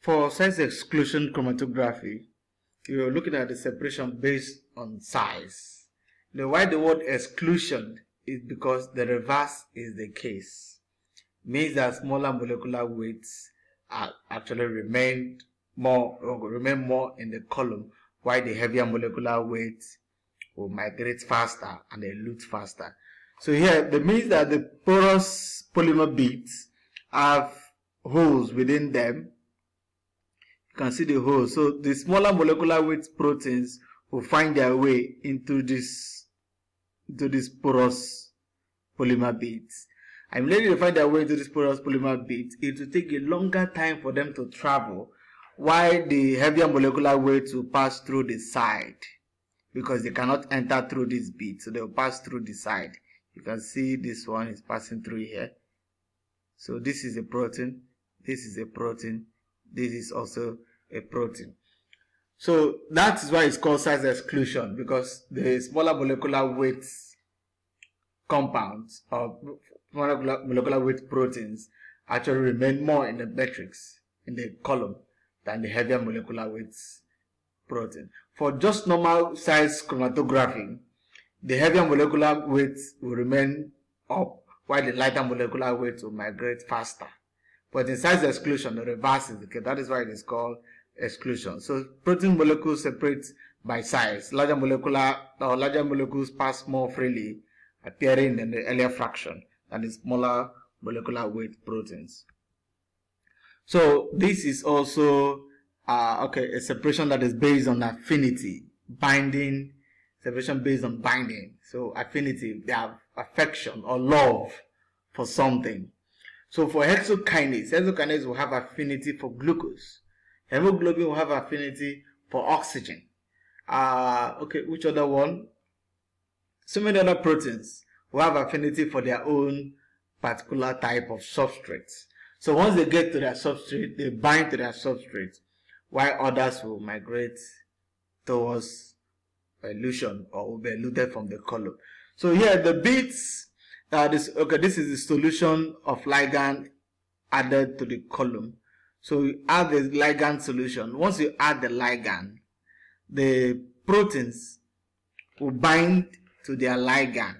For size exclusion chromatography, you're looking at the separation based on size. The why the word exclusion is because the reverse is the case. Means that smaller molecular weights are actually remain more remain more in the column while the heavier molecular weights will migrate faster and elute faster. So here, that means that the porous polymer beads have holes within them. Can see the holes. So the smaller molecular weight proteins will find their way into this, into this porous polymer beads. I'm when they find their way into this porous polymer beads, it will take a longer time for them to travel while the heavier molecular weights will pass through the side because they cannot enter through this bead so they will pass through the side. You can see this one is passing through here. So this is a protein. This is a protein this is also a protein so that is why it's called size exclusion because the smaller molecular weight compounds or molecular, molecular weight proteins actually remain more in the matrix in the column than the heavier molecular weight protein. For just normal size chromatography, the heavier molecular weight will remain up while the lighter molecular weight will migrate faster. But in size exclusion, the reverse is the case. That is why it is called exclusion. So protein molecules separate by size. Larger molecular or larger molecules pass more freely, appearing in the earlier fraction than the smaller molecular weight proteins. So this is also uh, okay a separation that is based on affinity, binding, separation based on binding. So affinity, they have affection or love for something. So for hexokinase, hexokinase will have affinity for glucose. Hemoglobin will have affinity for oxygen. Uh, okay, which other one? So many other proteins will have affinity for their own particular type of substrate. So once they get to their substrate, they bind to their substrate, while others will migrate towards elution or will be eluted from the column. So here the beads, uh, this okay, this is the solution of ligand added to the column. So you add the ligand solution. Once you add the ligand, the proteins will bind to their ligand.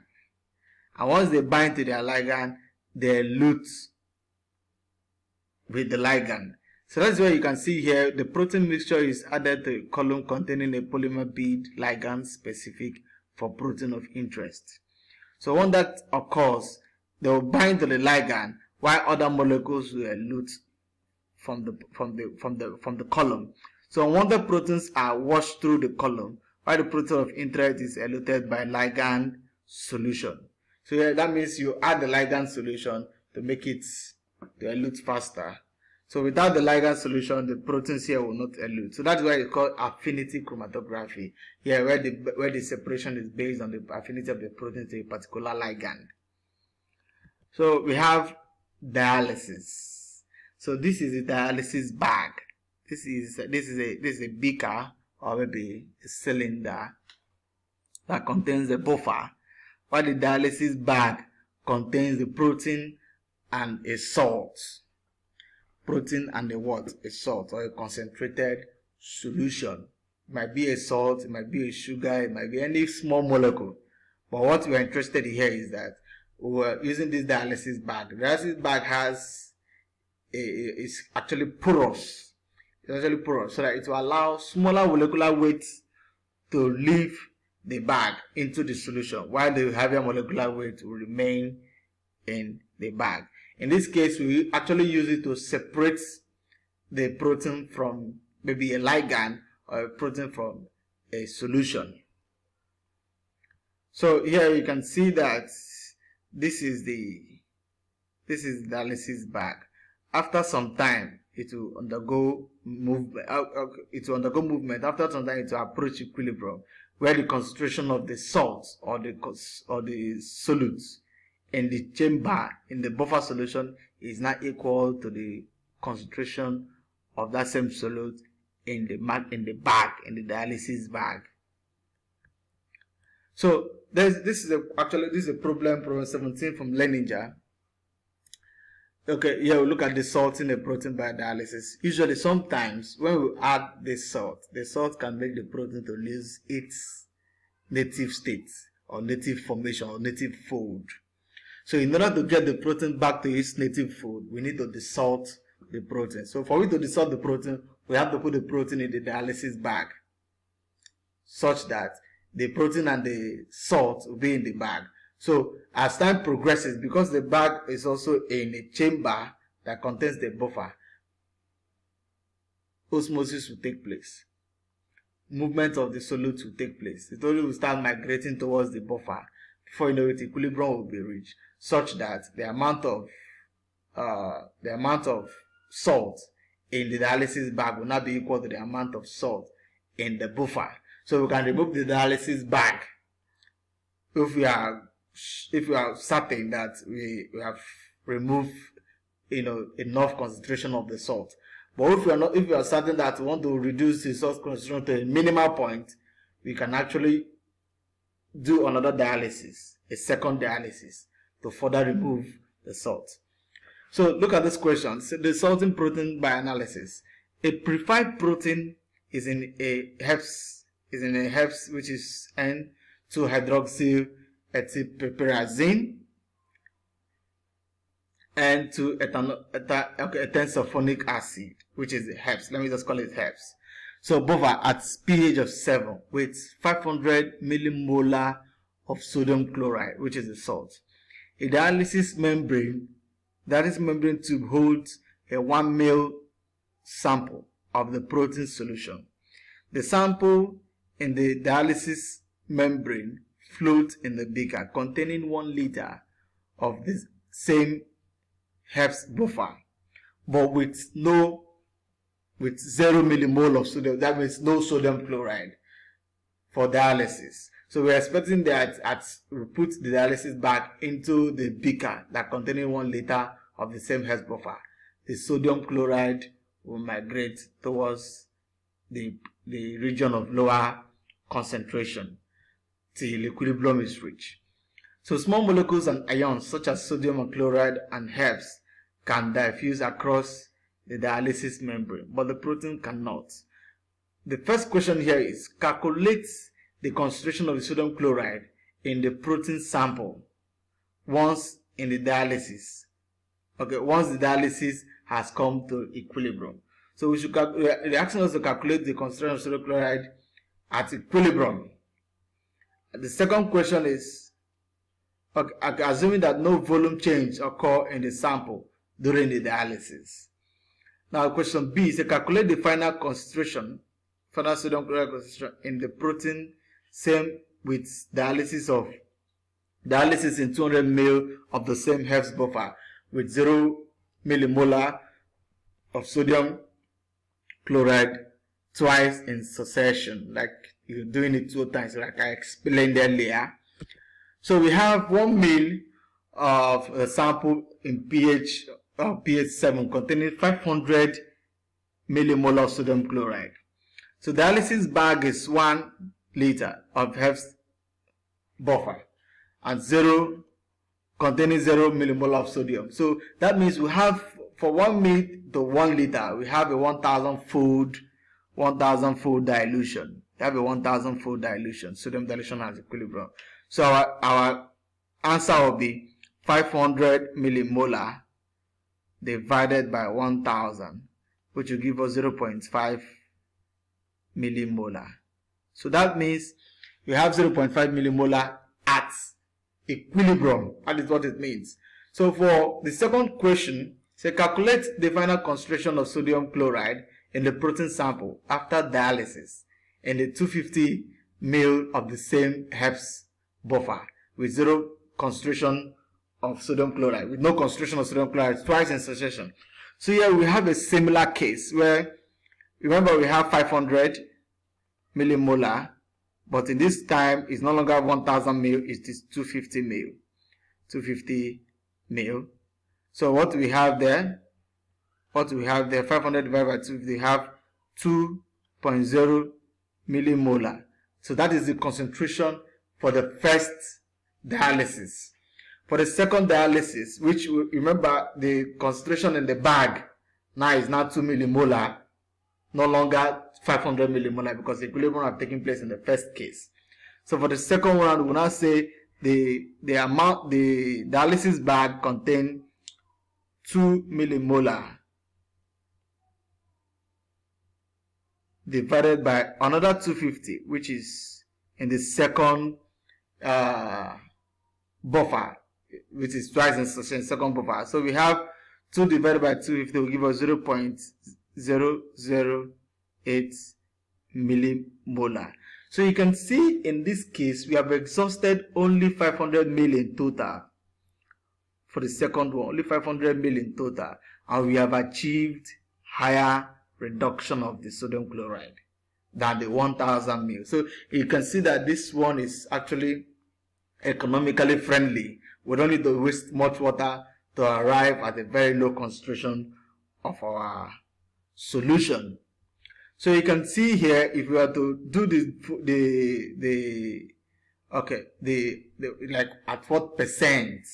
And once they bind to their ligand, they elute with the ligand. So that's where you can see here the protein mixture is added to a column containing a polymer bead ligand specific for protein of interest. So when that occurs, they will bind to the ligand while other molecules will elute from the from the from the from the column. So unwanted proteins are washed through the column while the protein of interest is eluted by ligand solution. So yeah, that means you add the ligand solution to make it to elute faster. So without the ligand solution, the proteins here will not elute. So that's why it's called affinity chromatography. Here, where the where the separation is based on the affinity of the protein to a particular ligand. So we have dialysis. So this is a dialysis bag. This is this is a this is a beaker or maybe a cylinder that contains the buffer, while the dialysis bag contains the protein and a salt. Protein and a what? A salt or a concentrated solution. It might be a salt, it might be a sugar, it might be any small molecule. But what we're interested in here is that we're using this dialysis bag. The dialysis bag has a, is actually porous. It's actually porous so that it will allow smaller molecular weights to leave the bag into the solution while the heavier molecular weight will remain in the bag. In this case, we actually use it to separate the protein from maybe a ligand or a protein from a solution. So here you can see that this is the this is the dialysis bag. After some time, it will undergo movement. Uh, uh, it will undergo movement. After some time, it will approach equilibrium, where the concentration of the salts or the or the solutes in the chamber in the buffer solution is not equal to the concentration of that same solute in the in the bag in the dialysis bag so this is a, actually this is a problem problem 17 from Lehninger Okay, yeah, we look at the salt in the protein by dialysis. Usually, sometimes when we add the salt, the salt can make the protein to lose its native state or native formation or native fold. So in order to get the protein back to its native food, we need to desalt the protein. So for we to desalt the protein, we have to put the protein in the dialysis bag such that the protein and the salt will be in the bag. So as time progresses, because the bag is also in a chamber that contains the buffer, osmosis will take place. Movement of the solute will take place. The solute will start migrating towards the buffer. Before you know it, equilibrium will be reached, such that the amount of uh, the amount of salt in the dialysis bag will not be equal to the amount of salt in the buffer. So we can remove the dialysis bag if we are if we are certain that we, we have removed you know enough concentration of the salt. But if we are not if we are certain that we want to reduce the salt concentration to a minimal point, we can actually do another dialysis, a second dialysis to further remove the salt. So look at this question. So the salting protein by analysis. A preferred protein is in a HEPS is in a HEPS which is N2 hydroxyethylpiperazine and to ethanesulfonic acid which is HEPS. Let me just call it HEPS. So are at pH of 7 with 500 millimolar of sodium chloride which is the salt. A dialysis membrane that is membrane tube holds a 1 ml sample of the protein solution. The sample in the dialysis membrane floats in the beaker containing 1 liter of the same HEPS buffer but with no with 0 millimole of sodium that means no sodium chloride for dialysis so we're expecting that at we put the dialysis back into the beaker that containing 1 liter of the same HEPS buffer, the sodium chloride will migrate towards the, the region of lower concentration till equilibrium is reached. So small molecules and ions such as sodium chloride and HEPS can diffuse across the dialysis membrane, but the protein cannot. The first question here is calculate the concentration of sodium chloride in the protein sample once in the dialysis. Okay once the dialysis has come to equilibrium. So we should uh, the action is to calculate the concentration of sodium chloride at equilibrium. The second question is okay, assuming that no volume change occur in the sample during the dialysis now question b is to calculate the final concentration final sodium chloride concentration in the protein same with dialysis of dialysis in 200 ml of the same HEPS buffer with 0 millimolar of sodium chloride twice in succession like you're doing it two times like I explained earlier. So we have 1 mil of a sample in pH uh, pH 7 containing 500 millimolar of sodium chloride so dialysis bag is 1 liter of HEPS buffer and 0 containing 0 millimolar of sodium. So that means we have for 1 mil to 1 liter, we have a 1000 fold 1000 fold dilution. We have a 1000 fold dilution. Sodium dilution has equilibrium. So our, our answer will be 500 millimolar divided by 1000 which will give us 0.5 millimolar. So that means we have 0.5 millimolar at equilibrium. That is what it means. So for the second question, say calculate the final concentration of sodium chloride in the protein sample after dialysis in the 250 ml of the same HEPS buffer with zero concentration of sodium chloride, with no concentration of sodium chloride twice in succession. So here we have a similar case where, remember we have 500 millimolar but in this time, it's no longer 1000 mil, it is 250 mil. 250 mil. So what we have there, what we have there, 500 divided by 250, we have 2.0 millimolar. So that is the concentration for the first dialysis. For the second dialysis, which remember the concentration in the bag now is now 2 millimolar, no longer 500 millimolar because equilibrium have taken place in the first case. So for the second one, we now say the the amount the dialysis bag contain 2 millimolar divided by another 250 which is in the second uh, buffer which is twice in second buffer so we have 2 divided by 250 will give us 0 0.008 millimolar so you can see in this case, we have exhausted only 500 million total. For the second one, only 500 million total. And we have achieved higher reduction of the sodium chloride than the 1000 mil. So you can see that this one is actually economically friendly. We don't need to waste much water to arrive at a very low concentration of our solution. So you can see here, if we are to do the, the, the, okay, the, the like at what percent,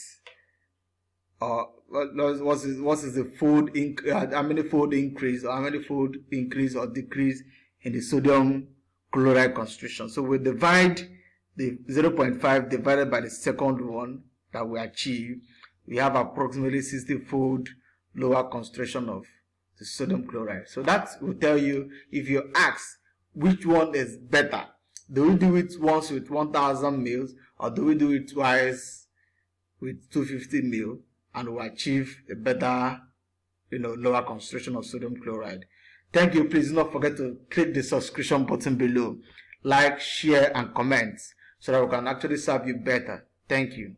or what, is, what is the food, inc uh, how many food increase, or how many food increase or decrease in the sodium chloride concentration. So we divide the 0.5 divided by the second one that we achieve, we have approximately 60 fold lower concentration of the sodium chloride. So that will tell you if you ask which one is better. Do we do it once with 1000 mils or do we do it twice with 250 mil and we achieve a better, you know, lower concentration of sodium chloride. Thank you. Please do not forget to click the subscription button below. Like, share and comment so that we can actually serve you better. Thank you.